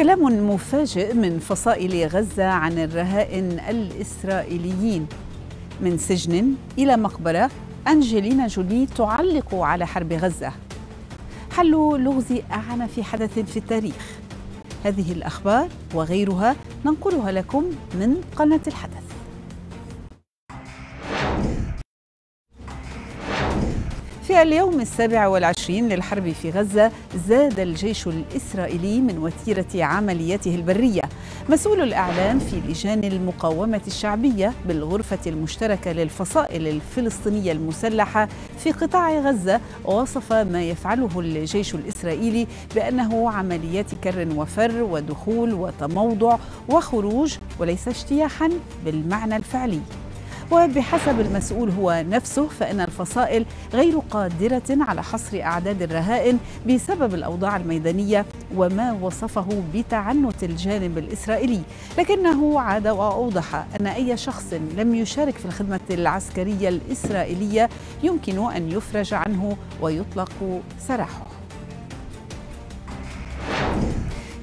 كلام مفاجئ من فصائل غزة عن الرهائن الإسرائيليين. من سجن إلى مقبرة أنجلينا جولي تعلق على حرب غزة. حل لغز أعنف حدث في التاريخ. هذه الأخبار وغيرها ننقلها لكم من قناة الحدث. في اليوم السابع والعشرين للحرب في غزة زاد الجيش الإسرائيلي من وتيرة عملياته البرية. مسؤول الإعلام في لجان المقاومة الشعبية بالغرفة المشتركة للفصائل الفلسطينية المسلحة في قطاع غزة وصف ما يفعله الجيش الإسرائيلي بأنه عمليات كر وفر ودخول وتموضع وخروج وليس اجتياحا بالمعنى الفعلي. وبحسب المسؤول هو نفسه فإن الفصائل غير قادرة على حصر أعداد الرهائن بسبب الأوضاع الميدانية وما وصفه بتعنت الجانب الإسرائيلي. لكنه عاد وأوضح أن أي شخص لم يشارك في الخدمة العسكرية الإسرائيلية يمكن أن يفرج عنه ويطلق سراحه.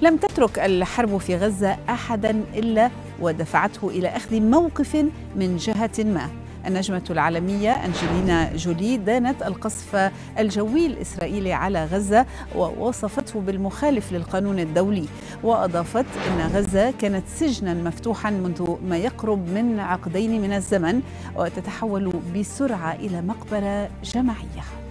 لم تترك الحرب في غزة أحدا إلا ودفعته إلى أخذ موقف من جهة ما. النجمة العالمية أنجلينا جولي دانت القصف الجوي الإسرائيلي على غزة ووصفته بالمخالف للقانون الدولي وأضافت أن غزة كانت سجنا مفتوحا منذ ما يقرب من عقدين من الزمن وتتحول بسرعة إلى مقبرة جماعية.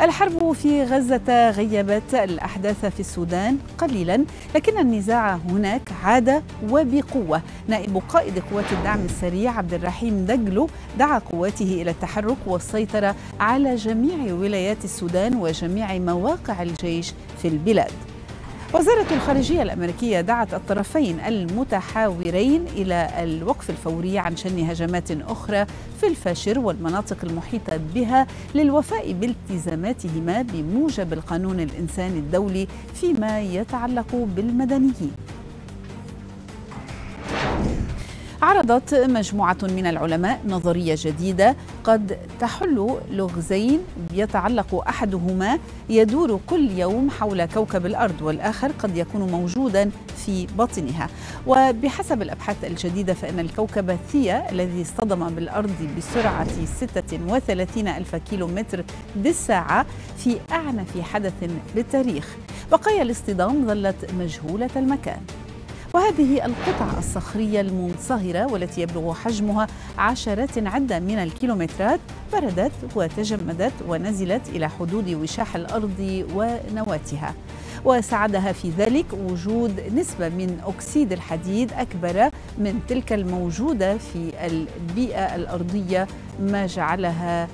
الحرب في غزة غيبت الأحداث في السودان قليلا لكن النزاع هناك عاد وبقوة. نائب قائد قوات الدعم السريع عبد الرحيم دجلو دعا قواته إلى التحرك والسيطرة على جميع ولايات السودان وجميع مواقع الجيش في البلاد. وزارة الخارجية الأمريكية دعت الطرفين المتحاورين إلى الوقف الفوري عن شن هجمات أخرى في الفاشر والمناطق المحيطة بها للوفاء بالتزاماتهما بموجب القانون الإنساني الدولي فيما يتعلق بالمدنيين. عرضت مجموعة من العلماء نظرية جديدة قد تحل لغزين يتعلق أحدهما يدور كل يوم حول كوكب الأرض والآخر قد يكون موجودا في بطنها. وبحسب الأبحاث الجديدة فإن الكوكب ثيا الذي اصطدم بالأرض بسرعة 36 ألف كيلو متر بالساعة في أعنف حدث بالتاريخ. بقايا الاصطدام ظلت مجهولة المكان. وهذه القطع الصخرية المنصهرة والتي يبلغ حجمها عشرات عدة من الكيلومترات بردت وتجمدت ونزلت إلى حدود وشاح الأرض ونواتها. وساعدها في ذلك وجود نسبة من أكسيد الحديد أكبر من تلك الموجودة في البيئة الأرضية ما جعلها